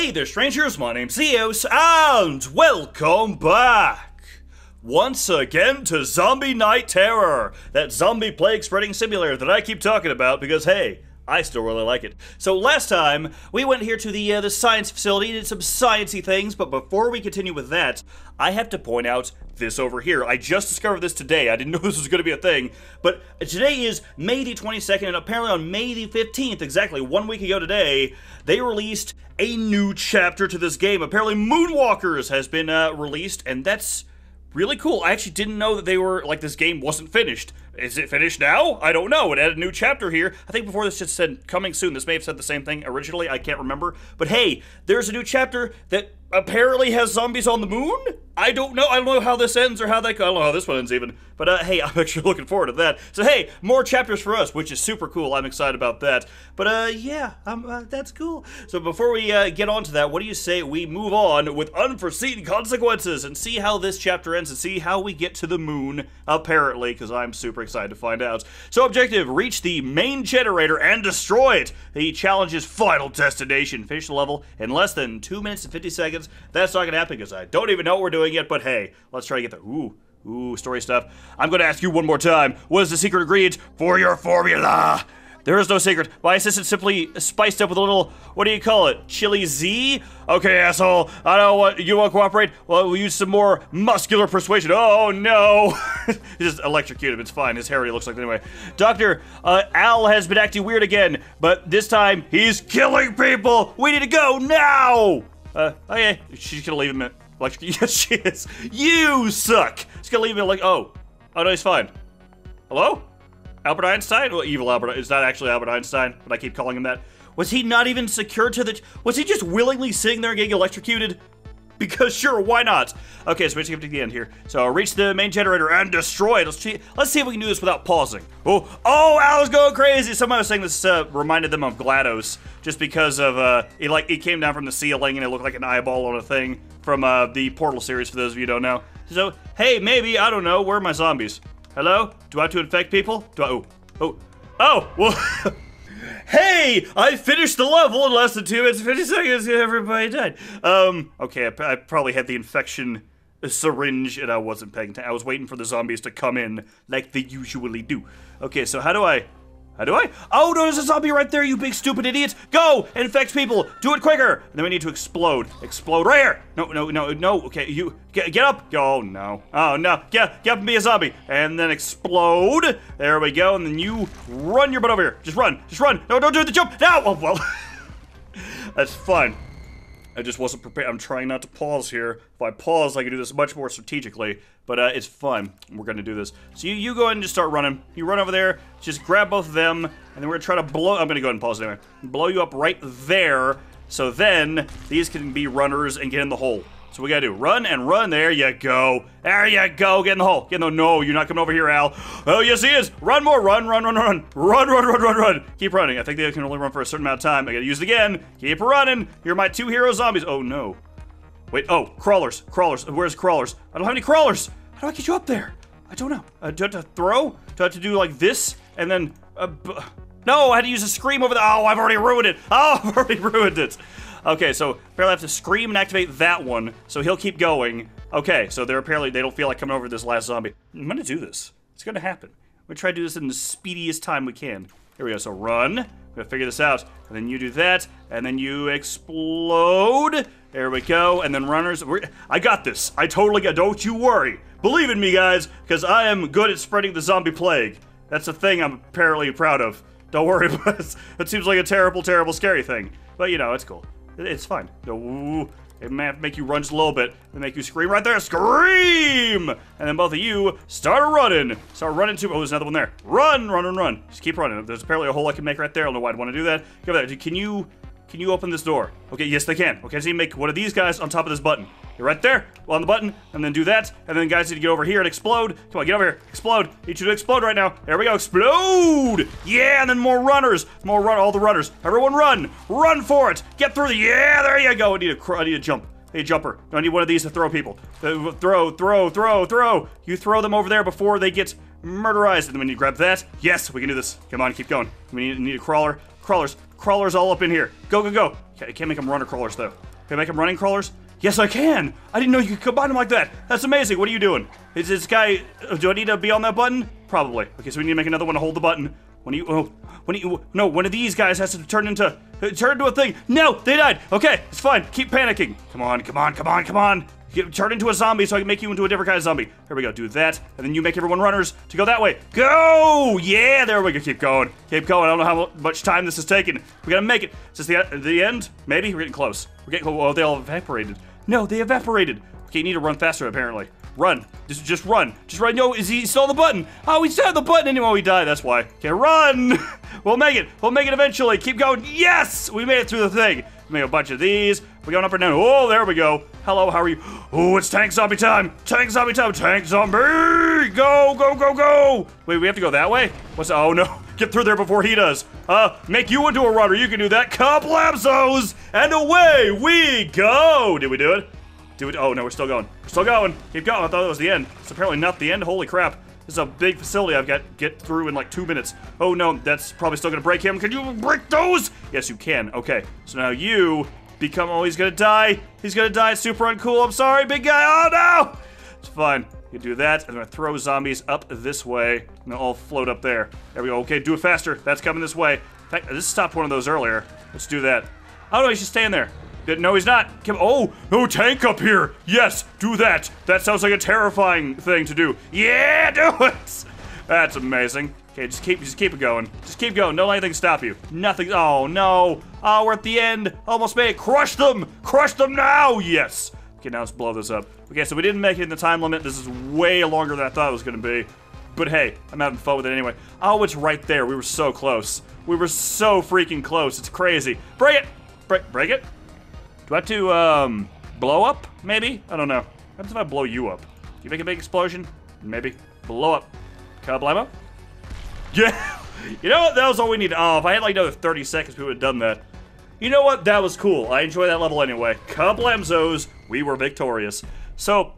Hey there, strangers. My name's Neos, and welcome back once again to Zombie Night Terror, that zombie plague spreading simulator that I keep talking about because, hey, I still really like it. So last time we went here to the uh, the science facility, did some sciencey things, but before we continue with that, I have to point out this over here. I just discovered this today. I didn't know this was going to be a thing, but today is May the 22nd, and apparently on May the 15th, exactly one week ago today, they released a new chapter to this game. Apparently, Moonwalkers has been uh, released, and that's really cool. I actually didn't know that they were like this game wasn't finished. Is it finished now? I don't know. It added a new chapter here. I think before this just said coming soon. This may have said the same thing originally. I can't remember. But hey, there's a new chapter that apparently has zombies on the moon. I don't know. I don't know how this ends or how that. I don't know how this one ends even. But uh, hey, I'm actually looking forward to that. So hey, more chapters for us, which is super cool. I'm excited about that. But uh, yeah, um, uh, that's cool. So before we uh, get on to that, what do you say we move on with unforeseen consequences and see how this chapter ends and see how we get to the moon? Apparently, because I'm super excited to find out. So objective: reach the main generator and destroy it. The challenge's final destination. Finish the level in less than two minutes and 50 seconds. That's not gonna happen because I don't even know what we're doing yet. But hey, let's try to get there. Ooh. Ooh, story stuff. I'm gonna ask you one more time. What is the secret ingredient for your formula? There is no secret. My assistant simply spiced up with a little, what do you call it? Chili Z? Okay, asshole. I don't want, you want to cooperate? Well, we'll use some more muscular persuasion. Oh, no. just electrocute him. It's fine. His hair looks like anyway. Doctor, uh, Al has been acting weird again, but this time he's killing people. We need to go now. Uh, okay. She's gonna leave him electric. Yes, she is. You suck. She's gonna leave him like, oh. Oh, no, he's fine. Hello? Albert Einstein? Well, evil Albert. It's not actually Albert Einstein, but I keep calling him that. Was he not even secure to the. Was he just willingly sitting there getting electrocuted? Because sure, why not? Okay, so to get to the end here. So reach the main generator and destroy it. Let's see, let's see if we can do this without pausing. Oh, oh, Al was going crazy. Somebody was saying this uh, reminded them of GLaDOS, just because of uh, it like it came down from the ceiling and it looked like an eyeball on a thing from uh, the Portal series. For those of you who don't know. So hey, maybe I don't know. Where are my zombies? Hello? Do I have to infect people? Do I? Oh, oh, oh. Well. Hey, I finished the level in less than two minutes and 50 seconds. Everybody died. Um, okay, I, I probably had the infection syringe and I wasn't paying attention. I was waiting for the zombies to come in like they usually do. Okay, so how do I... How do I? Oh, no, there's a zombie right there, you big stupid idiots! Go! Infect people! Do it quicker! And then we need to explode. Explode right here! No, no, no, no. Okay, you... Get, get up! Oh, no. Oh, no. Get, get up and be a zombie. And then explode. There we go. And then you run your butt over here. Just run. Just run. No, don't do the jump. No! Oh, well. That's fine. I just wasn't prepared. I'm trying not to pause here. If I pause, I can do this much more strategically, but uh, it's fun. We're going to do this. So you, you go ahead and just start running. You run over there, just grab both of them, and then we're going to try to blow... I'm going to go ahead and pause anyway. Blow you up right there, so then these can be runners and get in the hole. So we gotta do run and run. There you go. There you go. Get in the hole. Get in the no. You're not coming over here, Al. Oh yes, he is. Run more. Run, run, run, run, run, run, run, run, run. Keep running. I think they can only run for a certain amount of time. I gotta use it again. Keep running. You're my two hero zombies. Oh no. Wait. Oh, crawlers. Crawlers. Where's crawlers? I don't have any crawlers. How do I get you up there? I don't know. Uh, do I have to throw? Do I have to do like this and then? Uh, no, I had to use a scream over the. Oh, I've already ruined it. Oh, I've already ruined it. Okay, so apparently I have to scream and activate that one, so he'll keep going. Okay, so they're apparently, they don't feel like coming over this last zombie. I'm gonna do this. It's gonna happen. We're gonna try to do this in the speediest time we can. Here we go, so run. We're gonna figure this out. And then you do that, and then you explode. There we go, and then runners. I got this. I totally got, don't you worry. Believe in me, guys, because I am good at spreading the zombie plague. That's a thing I'm apparently proud of. Don't worry about it. It seems like a terrible, terrible, scary thing. But, you know, it's cool. It's fine. It may make you run just a little bit and make you scream right there. Scream! And then both of you start running. Start running to. Oh, there's another one there. Run, run, run, run. Just keep running. There's apparently a hole I can make right there. I don't know why I'd want to do that. Go there. Can you can you open this door? Okay, yes, they can. Okay, so you make one of these guys on top of this button. You're right there, on the button, and then do that, and then guys need to get over here and explode. Come on, get over here. Explode. Need you to explode right now. There we go. Explode! Yeah, and then more runners. More run. All the runners. Everyone run. Run for it. Get through the. Yeah, there you go. I need a. I need a jump. Hey, jumper. I need one of these to throw people. Uh, throw, throw, throw, throw. You throw them over there before they get murderized. And then we need to grab that. Yes, we can do this. Come on, keep going. We need, need a crawler. Crawlers. Crawlers all up in here. Go, go, go. I can't make them runner crawlers, though. Can I make them running crawlers? Yes, I can. I didn't know you could combine them like that. That's amazing. What are you doing? Is this guy? uh, Do I need to be on that button? Probably. Okay, so we need to make another one to hold the button. When you, oh, when you, no, one of these guys has to turn into, uh, turn into a thing. No, they died. Okay, it's fine. Keep panicking. Come on, come on, come on, come on. Get, turn into a zombie so I can make you into a different kind of zombie. Here we go. Do that, and then you make everyone runners to go that way. Go! Yeah, there we go. Keep going. Keep going. I don't know how much time this is taking. We gotta make it. Is this the the end? Maybe we're getting close. We're getting. close. Oh, they all evaporated. No, they evaporated. Okay, you need to run faster apparently. Run. Just just run. Just run. No, is he still the button? Oh, he still the button anymore. We died. That's why. Okay, run. we'll make it. We'll make it eventually. Keep going. Yes, we made it through the thing. We made a bunch of these. We're going up and down. Oh, there we go. Hello, how are you? Oh, it's tank zombie time. Tank zombie time. Tank zombie. Go, go, go, go. Wait, we have to go that way? What's? Oh no. Get through there before he does. Uh, make you into a runner. You can do that. Kablabzos! And away we go. Did we do it? Do it. Oh no, we're still going. We're still going. Keep going. I thought that was the end. It's apparently not the end. Holy crap. This is a big facility I've got get through in like two minutes. Oh no, that's probably still gonna break him. Can you break those? Yes, you can. Okay. So now you become, oh, he's gonna die. He's gonna die. Super uncool. I'm sorry, big guy. Oh no! It's fine. You do that, and I'm gonna throw zombies up this way, and they'll all float up there. There we go. Okay, do it faster. That's coming this way. In fact, this stopped one of those earlier. Let's do that. Oh no, he's just staying there. No, he's not. Come, oh, no tank up here. Yes, do that. That sounds like a terrifying thing to do. Yeah, do it. That's amazing. Okay, just keep, just keep it going. Just keep going. Don't let anything stop you. Nothing. Oh no. Oh, we're at the end. Almost made it. Crush them. Crush them now. Yes. Okay, now let's blow this up. Okay, so we didn't make it in the time limit. This is way longer than I thought it was going to be. But hey, I'm having fun with it anyway. Oh, it's right there. We were so close. We were so freaking close. It's crazy. Break it. Break, break it. Do I have to, um, blow up? Maybe? I don't know. What happens if I blow you up? Do you make a big explosion? Maybe. Blow up. Kablamo? Yeah. You know what? That was all we needed. Oh, if I had like another 30 seconds, we would have done that. You know what? That was cool. I enjoy that level anyway. Kablamzos, we were victorious. So,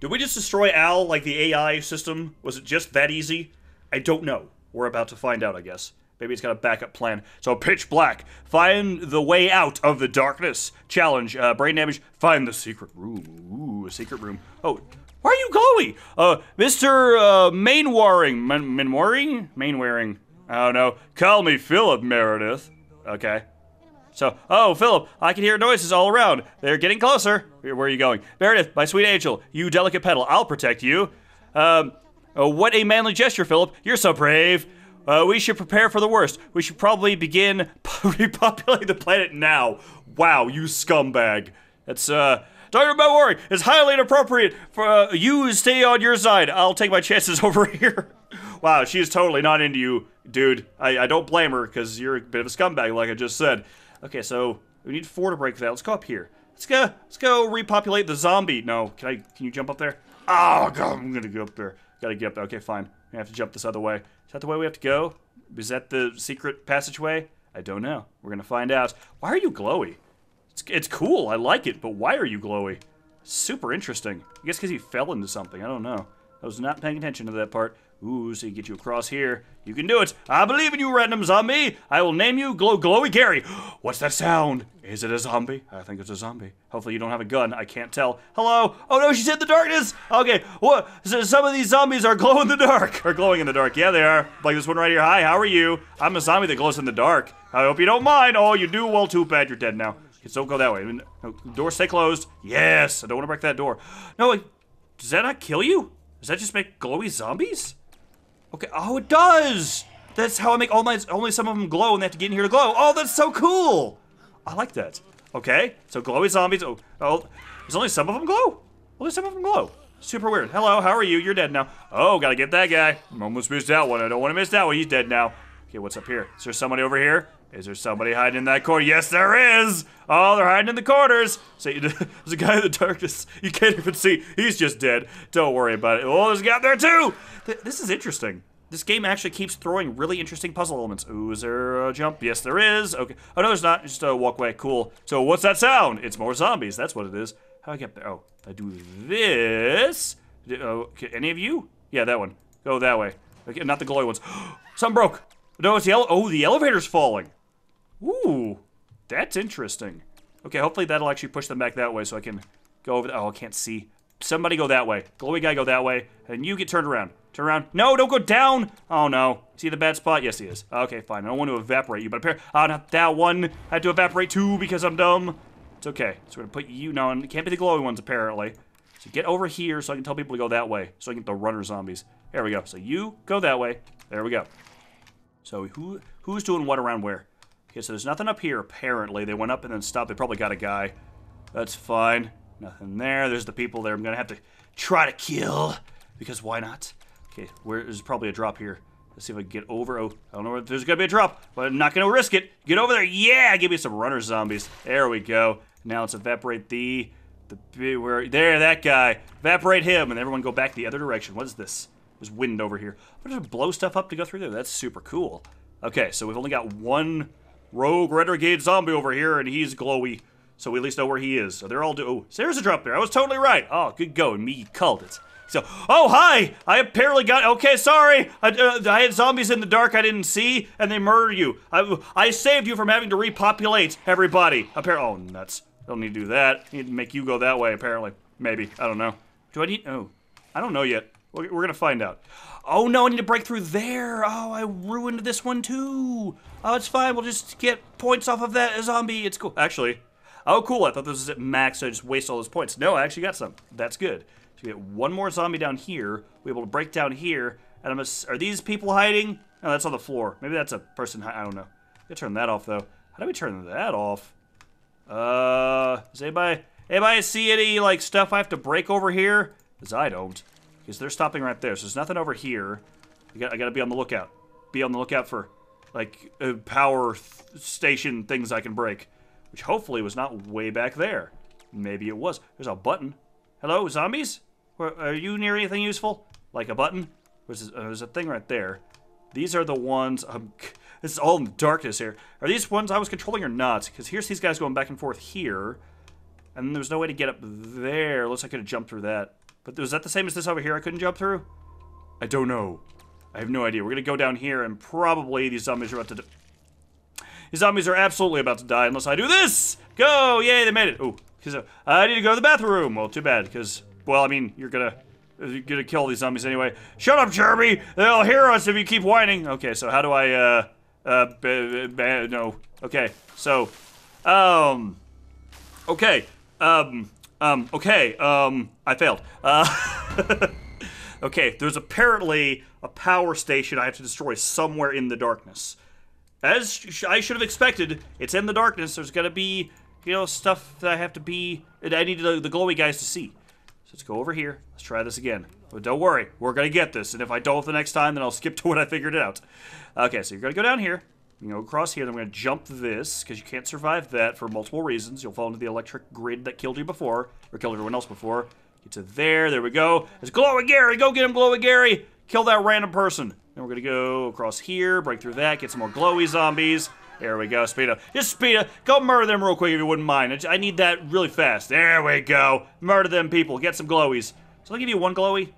did we just destroy Al, like the AI system? Was it just that easy? I don't know. We're about to find out, I guess. Maybe it's got a backup plan. So, pitch black. Find the way out of the darkness. Challenge. Uh, brain damage. Find the secret room. Ooh, a secret room. Oh, why are you glowy? Uh, Mr. Uh, Mainwaring. Mainwaring? Mainwaring. I don't know. Call me Philip Meredith. Okay. So, oh, Philip, I can hear noises all around. They're getting closer. Where where are you going? Meredith, my sweet angel, you delicate petal, I'll protect you. Um, oh, what a manly gesture, Philip. You're so brave. Uh, we should prepare for the worst. We should probably begin repopulating the planet now. Wow, you scumbag. That's, uh, Dr. Worry, it's highly inappropriate for uh, you stay on your side. I'll take my chances over here. wow, she is totally not into you, dude. I, I don't blame her because you're a bit of a scumbag, like I just said. Okay, so we need four to break that. Let's go up here. Let's go. Let's go repopulate the zombie. No, can I? Can you jump up there? Oh god, I'm gonna go up there. Gotta get up there. Okay, fine. I have to jump this other way. Is that the way we have to go? Is that the secret passageway? I don't know. We're gonna find out. Why are you glowy? It's, it's cool. I like it, but why are you glowy? Super interesting. I guess because he fell into something. I don't know. I was not paying attention to that part. Ooh, so you get you across here. You can do it. I believe in you, random zombie. I will name you Glow Glowy Gary. What's that sound? Is it a zombie? I think it's a zombie. Hopefully you don't have a gun. I can't tell. Hello? Oh no, she's in the darkness. Okay, what? So some of these zombies are glow in the dark. Are glowing in the dark. Yeah, they are. Like this one right here. Hi, how are you? I'm a zombie that glows in the dark. I hope you don't mind. Oh, you do? Well, too bad. You're dead now. So don't go that way. i No, door stay closed. Yes, I don't want to break that door. No, wait. Does that not kill you? Does that just make glowy zombies? Okay. Oh, it does. That's how I make all my only some of them glow, and they have to get in here to glow. Oh, that's so cool. I like that. Okay. So glowy zombies. Oh, oh, there's only some of them glow. Only some of them glow. Super weird. Hello, how are you? You're dead now. Oh, gotta get that guy. Almost missed that one. I don't want to miss that one. He's dead now. Okay, what's up here? Is there somebody over here? Is there somebody hiding in that corner? Yes, there is. Oh, they're hiding in the corners. So there's a guy in the darkness. You can't even see. He's just dead. Don't worry about it. Oh, there's a guy there too. Th- This is interesting. This game actually keeps throwing really interesting puzzle elements. Ooh, is there a jump? Yes, there is. Okay. Oh, no, there's not. Just a walkway. Cool. So what's that sound? It's more zombies. That's what it is. How do I get there? Oh, I do this. Oh, okay, any of you? Yeah, that one. Go that way. Okay, not the glowy ones. Something broke. No, it's the ele- Oh, the elevator's falling. Ooh, that's interesting. Okay, hopefully that'll actually push them back that way so I can go over. oh, I can't see. Somebody go that way. Glowy guy go that way. And you get turned around. Turn around. No, don't go down. Oh, no. See the bad spot? Yes, he is. Okay, fine. I don't want to evaporate you, but apparently... Oh, not that one. I had to evaporate too because I'm dumb. It's okay. So we're going to put you... No, it can't be the glowy ones, apparently. So get over here so I can tell people to go that way. So I can get the runner zombies. There we go. So you go that way. There we go. So who who's doing what around where? Okay, so there's nothing up here, apparently. They went up and then stopped. They probably got a guy. That's fine. Nothing there. There's the people there I'm going to have to try to kill. Because why not? Okay, where there's probably a drop here. Let's see if I can get over. Oh, I don't know if there's going to be a drop, but I'm not going to risk it. Get over there. Yeah, give me some runner zombies. There we go. Now let's evaporate the... the where There, that guy. Evaporate him, and everyone go back the other direction. What is this? There's wind over here. What did blow stuff up to go through there? That's super cool. Okay, so we've only got one rogue renegade zombie over here, and he's glowy. So we at least know where he is. So they're all do. Oh, there's a drop there. I was totally right. Oh, good going. Me called it. So, oh hi! I apparently got. Okay, sorry. I, uh, I had zombies in the dark I didn't see, and they murdered you. I, I saved you from having to repopulate everybody. Apparently, oh nuts. Don't need to do that. Need to make you go that way. Apparently, maybe. I don't know. Do I need? Oh, I don't know yet. We're, we're gonna find out. Oh no, I need to break through there. Oh, I ruined this one too. Oh, it's fine. We'll just get points off of that zombie. It's cool. Actually, oh cool. I thought this was at max. So I just waste all those points. No, I actually got some. That's good. So we get one more zombie down here. We're able to break down here. And I'm a, are these people hiding? No, that's on the floor. Maybe that's a person. I don't know. I turn that off though. How do we turn that off? Uh, does anybody anybody see any like stuff I have to break over here? Cause I don't. Because they're stopping right there. So there's nothing over here. I got, I got to be on the lookout. Be on the lookout for, like, uh, power th station things I can break. Which hopefully was not way back there. Maybe it was. There's a button. Hello, zombies? Are you near anything useful? Like a button? There's, uh, there's a thing right there. These are the ones... Um, this is all in the darkness here. Are these ones I was controlling or not? Because here's these guys going back and forth here. And there's no way to get up there. Looks like I could have jumped through that. But was that the same as this over here I couldn't jump through? I don't know. I have no idea. We're gonna go down here and probably these zombies are about to... These zombies are absolutely about to die unless I do this! Go! Yay, they made it! Oh, because I need to go to the bathroom! Well, too bad, because, well, I mean, you're gonna... You're gonna kill these zombies anyway. Shut up, Jeremy! They'll hear us if you keep whining! Okay, so how do I, uh... Uh, no. Okay, so... Um... Okay, um... Um, okay, um, I failed. Uh, okay, there's apparently a power station I have to destroy somewhere in the darkness. As sh I should have expected, it's in the darkness. There's gonna be, you know, stuff that I have to be, I need the, the glowy guys to see. So let's go over here. Let's try this again. But don't worry, we're gonna get this. And if I don't the next time, then I'll skip to when I figured it out. Okay, so you're gonna go down here. You go across here, then we're going to jump this, because you can't survive that for multiple reasons. You'll fall into the electric grid that killed you before, or killed everyone else before. Get to there, there we go. It's Glowy Gary, go get him, Glowy Gary! Kill that random person. Then we're going to go across here, break through that, get some more glowy zombies. There we go, speed up. Just speed up. Go murder them real quick if you wouldn't mind. I need that really fast. There we go. Murder them people. Get some glowies. So I'll give you one glowy.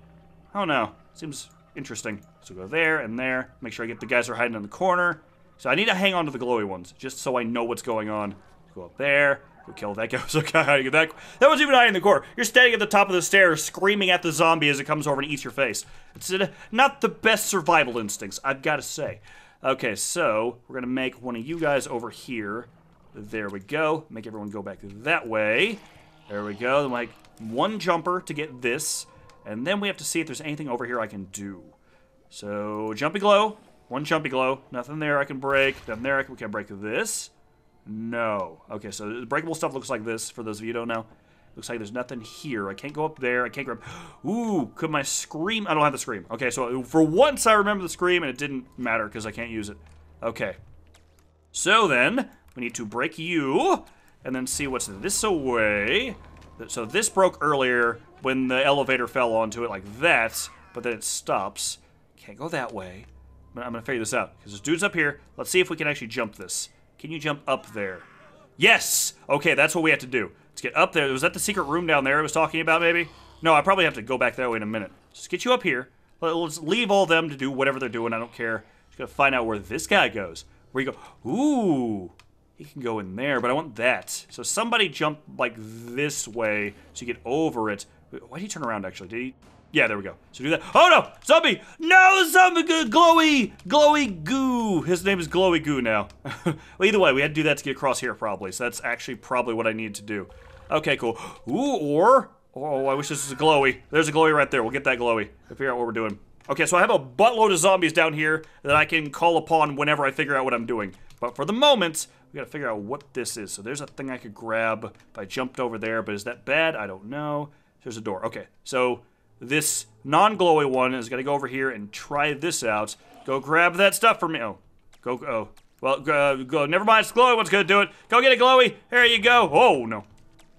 I don't know. Seems interesting. So go there and there. Make sure I get the guys who are hiding in the corner. So I need to hang on to the glowy ones, just so I know what's going on. Go up there. Go kill that guy. Okay, that, that was even high in the core. You're standing at the top of the stairs, screaming at the zombie as it comes over and eats your face. It's uh, not the best survival instincts, I've got to say. Okay, so we're gonna make one of you guys over here. There we go. Make everyone go back that way. There we go. Like one jumper to get this, and then we have to see if there's anything over here I can do. So jumpy glow. One jumpy glow. Nothing there I can break. Nothing there I can, we can break this. No. Okay, so the breakable stuff looks like this, for those of you don't know. Looks like there's nothing here. I can't go up there. I can't grab... Ooh, could my scream... I don't have the scream. Okay, so for once I remember the scream, and it didn't matter because I can't use it. Okay. So then, we need to break you, and then see what's this away. So this broke earlier when the elevator fell onto it like that, but then it stops. Can't go that way. I'm gonna figure this out. Because this dude's up here. Let's see if we can actually jump this. Can you jump up there? Yes! Okay, that's what we have to do. Let's get up there. Was that the secret room down there I was talking about, maybe? No, I probably have to go back that way in a minute. Let's get you up here. Let's leave all them to do whatever they're doing. I don't care. Just gotta find out where this guy goes. Where you go. Ooh. he can go in there, but I want that. So somebody jump like this way so you get over it. Why did he turn around actually? Did he? Yeah, there we go. So do that. Oh no! Zombie! No! Zombie goo! Glowy! Glowy goo! His name is Glowy Goo now. well, either way, we had to do that to get across here probably. So that's actually probably what I needed to do. Okay, cool. Ooh, or... Oh, I wish this was a glowy. There's a glowy right there. We'll get that glowy. We'll figure out what we're doing. Okay, so I have a buttload of zombies down here that I can call upon whenever I figure out what I'm doing. But for the moment, we gotta figure out what this is. So there's a thing I could grab if I jumped over there, but is that bad? I don't know. There's a door. Okay, so this non-glowy one is gonna go over here and try this out. Go grab that stuff for me. Oh, go, oh. Well, go, go. never mind, it's glowy one's gonna do it. Go get it, glowy. Here you go. Oh, no.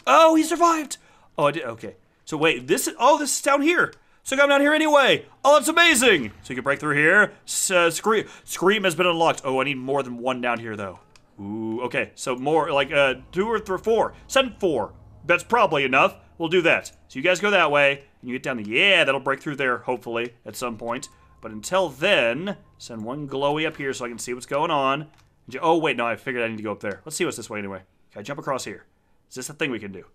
Oh, he survived. Oh, I did, okay. So wait, this is, oh, this is down here. So come down here anyway. Oh, that's amazing. So you can break through here. Uh, scream, scream has been unlocked. Oh, I need more than one down here though. Ooh, okay. So more, like, uh, two or three, four. Send four. That's probably enough. We'll do that. So you guys go that way, and you get down the, yeah, that'll break through there, hopefully, at some point. But until then, send one glowy up here so I can see what's going on. Oh, wait, no, I figured I need to go up there. Let's see what's this way anyway. Can I jump across here? Is this a thing we can do?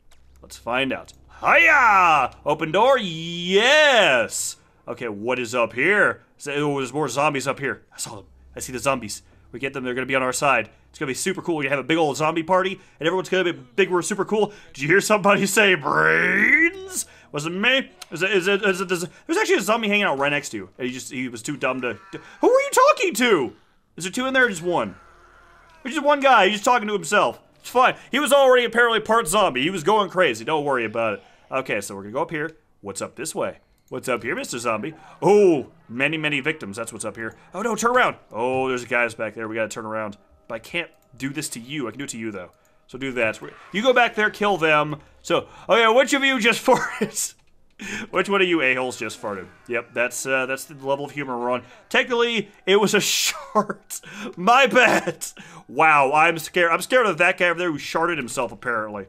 Let's find out. Hiya! Open door? Yes! Okay, what is up here? Oh, there's more zombies up here. I saw them. I see the zombies. We get them, they're gonna be on our side. It's gonna be super cool. We're gonna have a big old zombie party, and everyone's gonna be big. We're super cool. Did you hear somebody say brains? Was it me? Is it? Is it? Is it? Is it there's actually a zombie hanging out right next to you, and he just he was too dumb to. Who are you talking to? Is there two in there or just one? There's just one guy. He's just talking to himself. It's fine. He was already apparently part zombie. He was going crazy. Don't worry about it. Okay, so we're gonna go up here. What's up this way? What's up here, Mr. Zombie? Oh, many, many victims. That's what's up here. Oh no, turn around. Oh, there's a guy's back there. We gotta turn around. But I can't do this to you. I can do it to you, though. So do that. You go back there, kill them. So, oh yeah, which of you just farted? Which one of you a-holes just farted? Yep, that's uh, that's the level of humor we're on. Technically, it was a shart. My bad. Wow, I'm scared. I'm scared of that guy over there who sharted himself, apparently.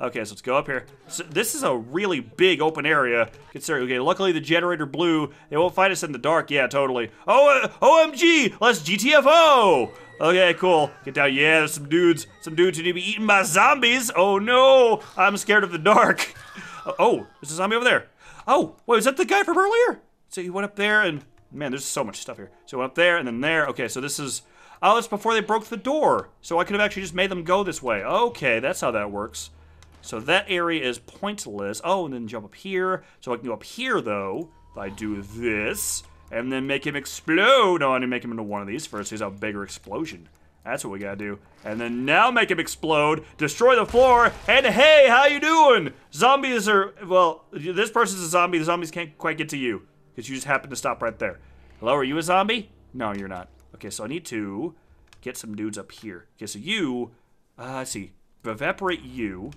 Okay, so let's go up here. So this is a really big open area. Consider okay, luckily the generator blew. They won't find us in the dark. Yeah, totally. Oh, uh, OMG! Let's GTFO! Okay, cool. Get down. Yeah, there's some dudes. Some dudes who need to be eaten by zombies. Oh no! I'm scared of the dark. oh, there's a zombie over there. Oh, wait, was that the guy from earlier? So he went up there and man, there's so much stuff here. So went up there and then there. Okay, so this is oh, that's before they broke the door. So I could have actually just made them go this way. Okay, that's how that works. So that area is pointless. Oh, and then jump up here. So I can go up here, though, if I do this, and then make him explode. Oh, I need to make him into one of these first. He's a bigger explosion. That's what we gotta do. And then now make him explode, destroy the floor, and hey, how you doing? Zombies are, well, this person's a zombie. The zombies can't quite get to you, because you just happen to stop right there. Hello, are you a zombie? No, you're not. Okay, so I need to get some dudes up here. Okay, so you, uh, let's see, evaporate you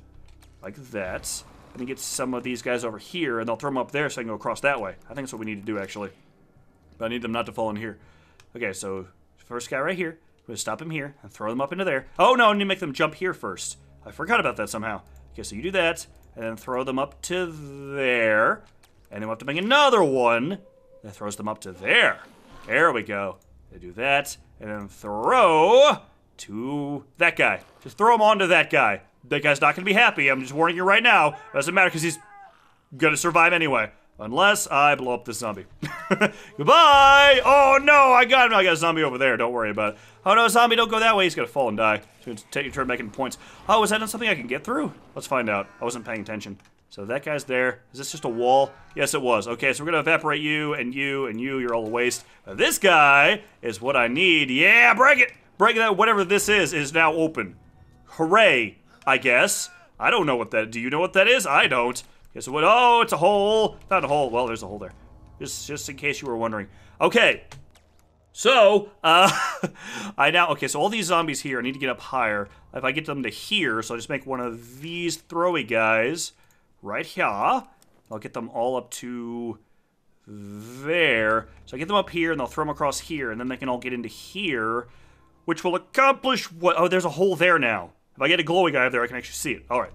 like that. And then get some of these guys over here, and they'll throw them up there so I can go across that way. I think that's what we need to do, actually. But I need them not to fall in here. Okay, so first guy right here. We're going to stop him here and throw them up into there. Oh, no, I need to make them jump here first. I forgot about that somehow. Okay, so you do that, and then throw them up to there. And then we'll have to make another one that throws them up to there. There we go. They do that, and then throw to that guy. Just throw them onto that guy that guy's not going to be happy. I'm just warning you right now. Doesn't matter because he's going to survive anyway. Unless I blow up this zombie. Goodbye! Oh no, I got him. I got a zombie over there. Don't worry about it. Oh no, zombie, don't go that way. He's gonna fall and die. Take your turn making points. Oh, is that not something I can get through? Let's find out. I wasn't paying attention. So that guy's there. Is this just a wall? Yes, it was. Okay, so we're gonna evaporate you and you and you. You're all a waste. this guy is what I need. Yeah, break it! Break that. Whatever this is is now open. Hooray! I guess. I don't know what that, do you know what that is? I don't. Guess what, oh, it's a hole. Not a hole, well, there's a hole there. Just, just in case you were wondering. Okay. So, uh, I now, okay, so all these zombies here, I need to get up higher. If I get them to here, so I'll just make one of these throwy guys right here. I'll get them all up to there. So I get them up here, and they'll throw them across here, and then they can all get into here, which will accomplish what, oh, there's a hole there now. If I get a glowy guy up there, I can actually see it. All right.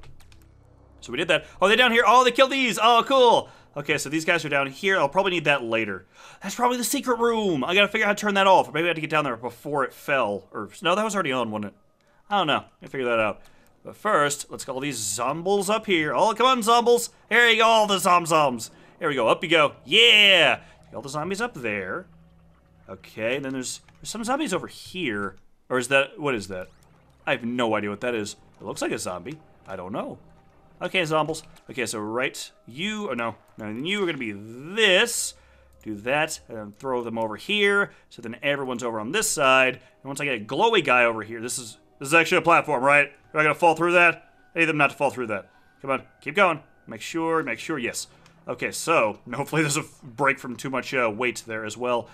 So we did that. Oh, they're down here. Oh, they killed these. Oh, cool. Okay, so these guys are down here. I'll probably need that later. That's probably the secret room. I gotta figure out how to turn that off. Maybe I had to get down there before it fell. Or No, that was already on, wasn't it? I don't know. I figure that out. But first, let's get all these zombles up here. Oh, come on, zombles. Here you go, all the zom-zoms. Here we go, up you go. Yeah! Get all the zombies up there. Okay, then there's, there's some zombies over here. Or is that, what is that? I have no idea what that is. It looks like a zombie. I don't know. Okay, zombies. Okay, so right, you, oh no, no, you are gonna be this. Do that, and then throw them over here. So then everyone's over on this side. And once I get a glowy guy over here, this is this is actually a platform, right? Am I gonna fall through that? I need them not to fall through that. Come on, keep going. Make sure, make sure, yes. Okay, so hopefully there's a break from too much uh, weight there as well.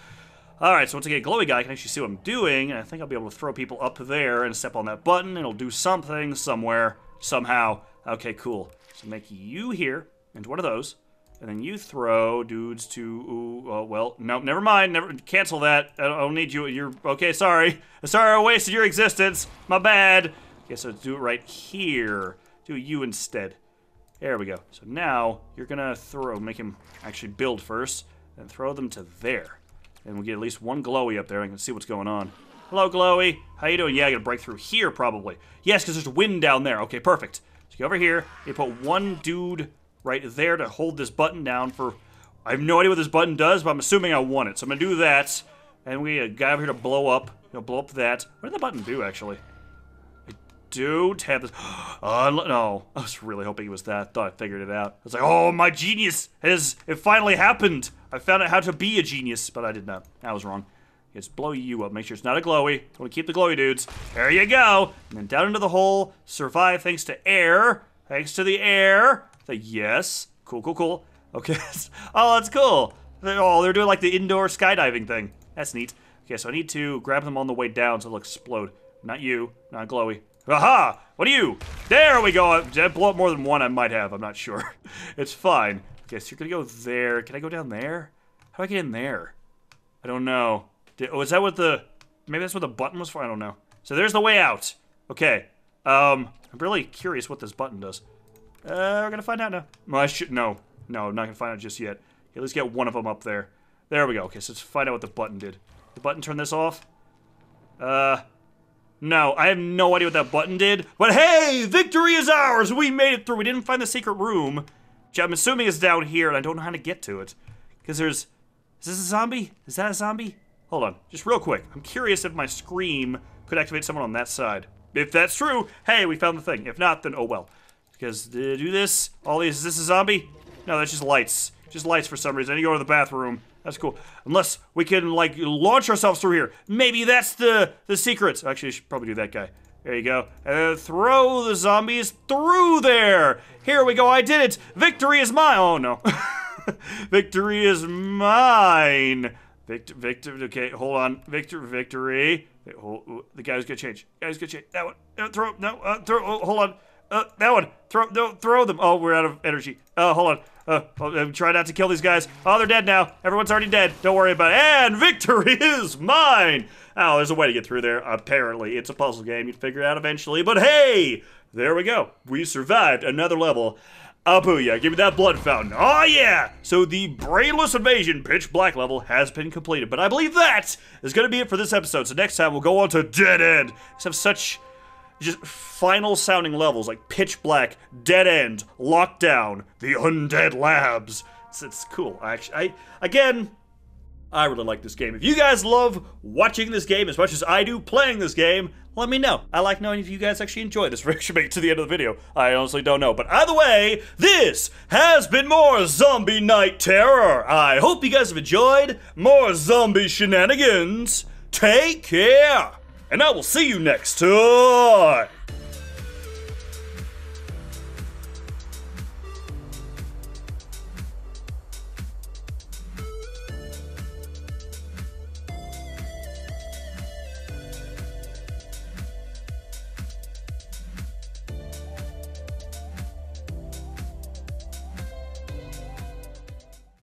Alright, so once I get a glowy guy, I can actually see what I'm doing, and I think I'll be able to throw people up there and step on that button, it'll do something, somewhere, somehow. Okay, cool. So make you here into one of those, and then you throw dudes to, ooh, oh, well, no, never mind, never, cancel that. I don't, I don't need you, you're, okay, sorry. Sorry I wasted your existence, my bad. Okay, so let's do it right here. Do you instead. There we go. So now, you're gonna throw, make him actually build first, and throw them to there. And we'll get at least one glowy up there. I can see what's going on. Hello, glowy. How you doing? Yeah, I gotta break through here, probably. Yes, because there's wind down there. Okay, perfect. So go over here. You put one dude right there to hold this button down for... I have no idea what this button does, but I'm assuming I want it. So I'm gonna do that. And we got a guy over here to blow up. You know, blow up that. What did the button do, actually? I don't have this... Uh, no. I was really hoping it was that. Thought I figured it out. I was like, oh, my genius has... It finally happened. I found out how to be a genius, but I did not. I was wrong. It's blow you up. Make sure it's not a glowy. Want to keep the glowy dudes. There you go. And then down into the hole. Survive thanks to air. Thanks to the air. The yes. Cool, cool, cool. Okay. oh, that's cool. They're, oh, they're doing like the indoor skydiving thing. That's neat. Okay, so I need to grab them on the way down so they'll explode. Not you. Not glowy. Aha! What are you? There we go. Did I blow up more than one? I might have. I'm not sure. it's fine. Okay, so you're gonna go there. Can I go down there? How do I get in there? I don't know. Did, oh, is that what the... Maybe that's what the button was for? I don't know. So there's the way out. Okay. Um, I'm really curious what this button does. Uh, we're gonna find out now. Well, I should... No. No, I'm not gonna find out just yet. Okay, let's get one of them up there. There we go. Okay, so let's find out what the button did. The button turn this off? Uh... No, I have no idea what that button did. But hey, victory is ours! We made it through. We didn't find the secret room. Which I'm assuming is down here, and I don't know how to get to it. Because there's... Is this a zombie? Is that a zombie? Hold on, just real quick. I'm curious if my scream could activate someone on that side. If that's true, hey, we found the thing. If not, then oh well. Because to do this, all these, is this a zombie? No, that's just lights. Just lights for some reason. You go to the bathroom. That's cool. Unless we can, like, launch ourselves through here. Maybe that's the, the secret. Actually, I should probably do that guy. There you go. And throw the zombies through there. Here we go. I did it. Victory is mine. Oh, no. Victory is mine. Victor, Victor, okay, hold on. Victor, victory. Wait, hold, the guy's gonna change. Guy's gonna change. That one. Uh, throw, no, uh, throw, oh, hold on. Uh, that one. Throw, no, throw them. Oh, we're out of energy. Uh, hold on. Uh, oh, try not to kill these guys. Oh, they're dead now. Everyone's already dead. Don't worry about it. And victory is mine. Oh, there's a way to get through there. Apparently, it's a puzzle game. You'd figure it out eventually. But hey, there we go. We survived another level. Booyah, give me that blood fountain. Oh, yeah! So the Brainless Invasion Pitch Black level has been completed, but I believe that is going to be it for this episode. So next time we'll go on to Dead End. These have such just final sounding levels like Pitch Black, Dead End, Lockdown, The Undead Labs. It's, it's cool. Actually, I, again, I really like this game. If you guys love watching this game as much as I do playing this game, let me know. I like knowing if you guys actually enjoy this reaction make to the end of the video. I honestly don't know. But either way, this has been more Zombie Night Terror. I hope you guys have enjoyed more zombie shenanigans. Take care, and I will see you next time.